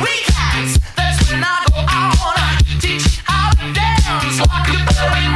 Weekends, that's when I go out. Teach to dance like a.